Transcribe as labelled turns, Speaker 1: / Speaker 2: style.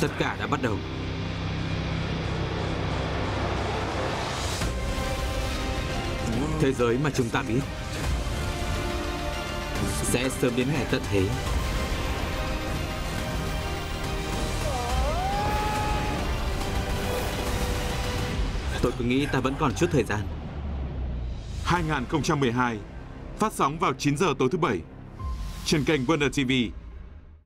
Speaker 1: Tất cả đã bắt đầu. Thế giới mà chúng ta biết sẽ sớm đến ngày tận thế. Tôi cứ nghĩ ta vẫn còn chút thời gian.
Speaker 2: 2012 phát sóng vào 9 giờ tối thứ bảy trên kênh Wonder TV